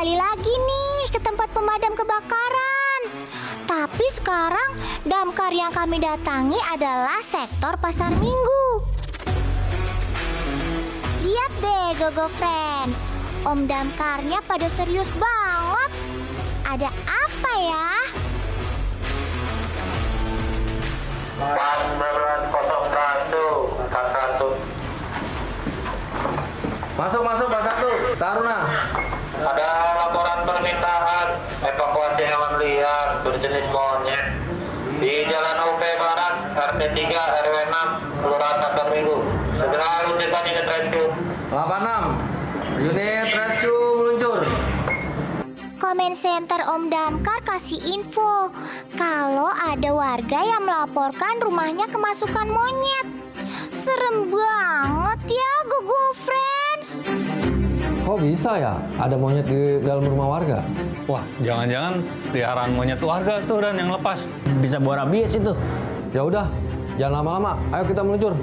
kembali lagi nih ke tempat pemadam kebakaran. Tapi sekarang damkar yang kami datangi adalah sektor pasar minggu. Lihat deh Gogo Friends, Om damkarnya pada serius banget. Ada apa ya? Pas 1901 satu Masuk, masuk, Pak Satu. Taruna. ada laporan permintaan evakuasi hewan liar berjenis monyet di Jalan UP Barat RT 3 RW 6 Kelurahan Pasar Minggu. Segera luncurkan unit rescue. 86. Unit rescue meluncur. Komen center Om Damkar kasih info kalau ada warga yang melaporkan rumahnya kemasukan monyet. Serem banget ya Gogo Friends. Kok bisa ya ada monyet di dalam rumah warga? Wah, jangan-jangan peliharaan monyet warga tuh dan yang lepas. Bisa bawa rabies itu. Ya udah, jangan lama-lama. Ayo kita meluncur.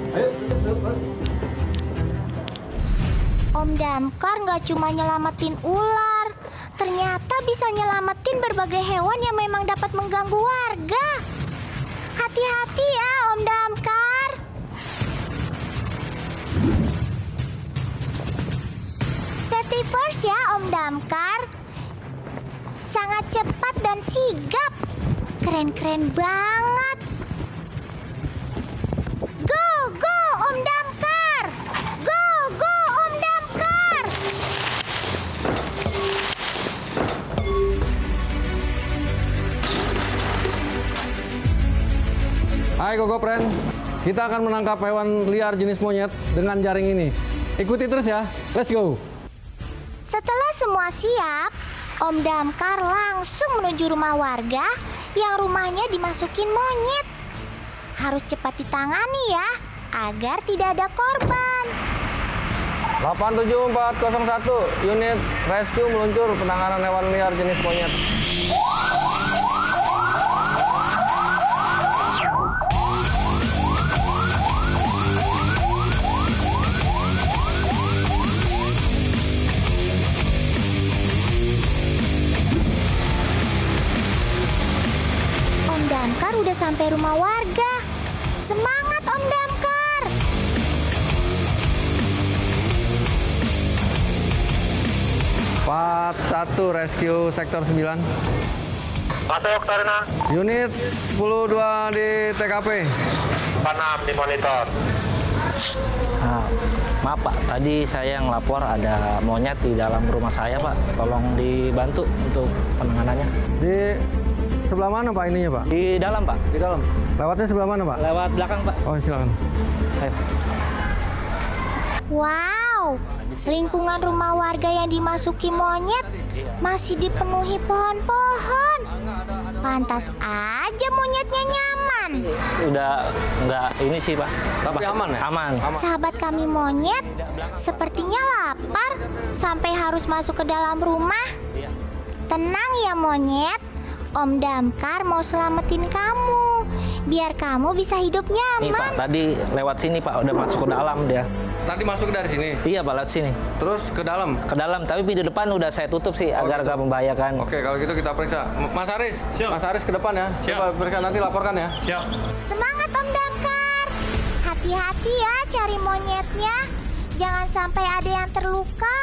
Om Damkar nggak cuma nyelamatin ular, ternyata bisa nyelamatin berbagai hewan yang memang dapat mengganggu warga. Hati-hati ya first ya Om Damkar. Sangat cepat dan sigap. Keren-keren banget. Go, go Om Damkar. Go, go Om Damkar. Hai Gogo Friend, kita akan menangkap hewan liar jenis monyet dengan jaring ini. Ikuti terus ya, let's go. Setelah semua siap, Om Damkar langsung menuju rumah warga yang rumahnya dimasukin monyet. Harus cepat ditangani ya, agar tidak ada korban. 87401, unit rescue meluncur penanganan hewan liar jenis monyet. Sampai rumah warga. Semangat Om Damkar! Part 1 rescue sektor 9. Masuk Taruna. Unit 102 di TKP. 46 di monitor. Nah, maaf Pak, tadi saya ngelapor ada monyet di dalam rumah saya Pak. Tolong dibantu untuk penanganannya. Di sebelah mana Pak ininya Pak? Di dalam Pak, Di dalam. Lewatnya sebelah mana Pak? lewat belakang Pak. Oh silakan. Ayo. Wow, lingkungan rumah warga yang dimasuki monyet masih dipenuhi pohon-pohon. Pantas aja monyetnya nyaman. Udah nggak ini sih Pak. Tapi Pas- aman ya? Aman. Sahabat kami monyet sepertinya lapar sampai harus masuk ke dalam rumah. Iya. Tenang ya monyet, Om Damkar mau selamatin kamu. Biar kamu bisa hidup Nih Pak, nyaman. tadi lewat sini Pak, udah masuk ke dalam dia. Tadi masuk dari sini, Iya Pak, lewat sini. terus ke dalam. Ke dalam, tapi pintu depan udah saya tutup sih agar gitu. nggak membahayakan. Oke, kalau gitu kita periksa. Mas Aris, Siap. Mas Aris ke depan ya. Coba periksa nanti laporkan ya. Siap. Semangat Om Damkar. Hati-hati ya cari monyetnya. Jangan sampai ada yang terluka.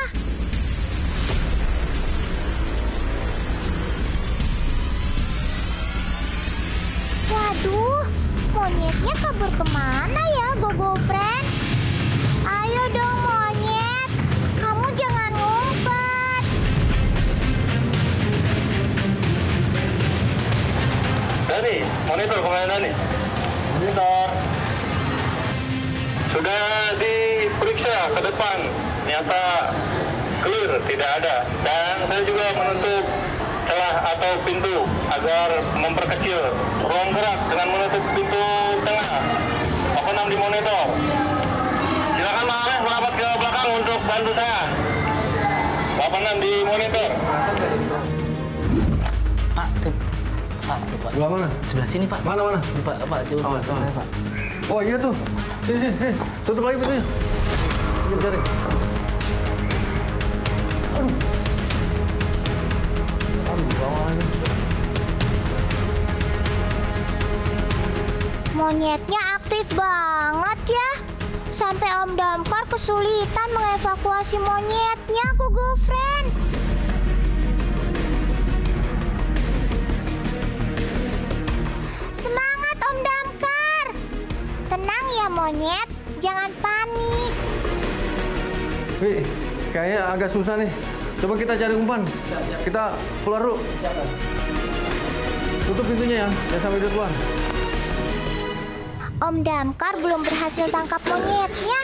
Waduh, monyetnya kabur ke mana ya Gogo Friends? Ayo dong monyet, kamu jangan ngumpet. Dani, monitor komandan Dani. Monitor. Sudah diperiksa ke depan, ternyata clear, tidak ada. Dan saya juga menutup celah atau pintu agar memperkecil ruang gerak dengan menutup pintu tengah. Apa enam di monitor. Silakan Pak Alex merapat ke belakang untuk bantu saya. 86 di monitor. Pak, tuh. Pak, tuh, Pak. Sebelah mana? Sebelah sini Pak. Mana mana? Ini, Pak, Pak, coba. Oh, Pak. oh. Pak. Oh iya tuh. Sini sini sini. Tutup lagi pintunya. Ini jaring. Monyetnya aktif banget ya. Sampai Om Damkar kesulitan mengevakuasi monyetnya, Google Friends. Semangat Om Damkar. Tenang ya monyet, jangan panik. Wih, kayaknya agak susah nih. Coba kita cari umpan. Kita keluar dulu. Tutup pintunya ya, jangan sampai dia keluar. Om Damkar belum berhasil tangkap monyetnya.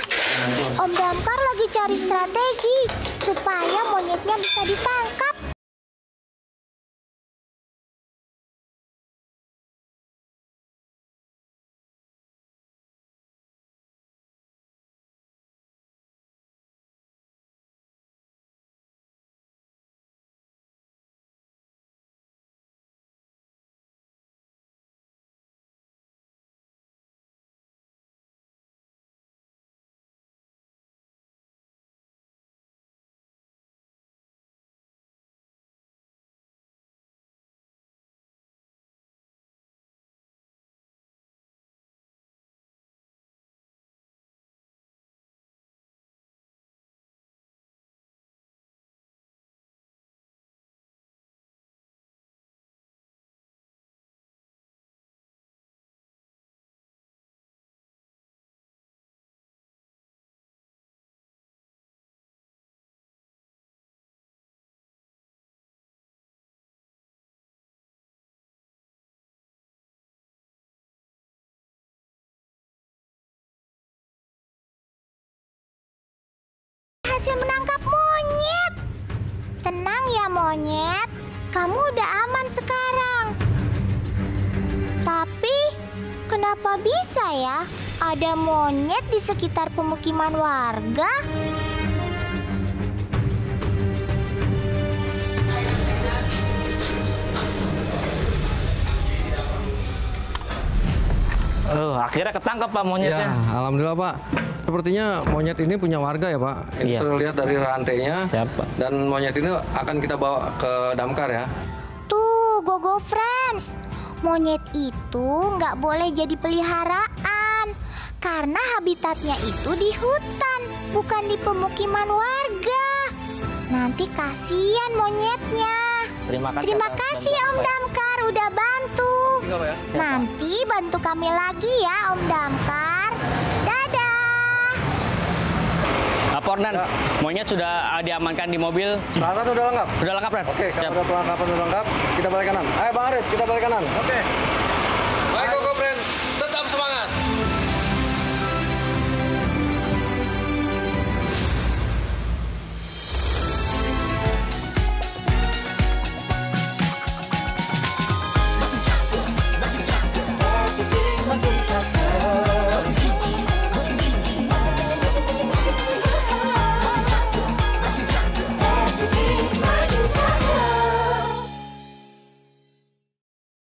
Om Damkar lagi cari strategi supaya monyetnya bisa ditangkap. Hasil menangkap monyet. Tenang ya monyet, kamu udah aman sekarang. Tapi kenapa bisa ya ada monyet di sekitar pemukiman warga? Oh, akhirnya ketangkap Pak monyetnya. Ya, alhamdulillah Pak. Sepertinya monyet ini punya warga ya Pak. Ini Iya. terlihat dari rantainya. Siapa? Dan monyet ini akan kita bawa ke damkar ya. Tuh, Gogo Friends. Monyet itu nggak boleh jadi peliharaan. Karena habitatnya itu di hutan, bukan di pemukiman warga. Nanti kasihan monyetnya. Terima kasih. Terima kasih Om. Damkar udah bantu. Ya? Nanti bantu kami lagi ya Om Damkar. Lapor dan Ya. monyet sudah uh, diamankan di mobil. Peralatan udah lengkap. Sudah lengkap, Ran? Oke, kalau Siap. udah perlengkapan udah lengkap, kita balik kanan. Ayo Bang Aris, kita balik kanan. Oke. Baik, Koko Friend. Tetap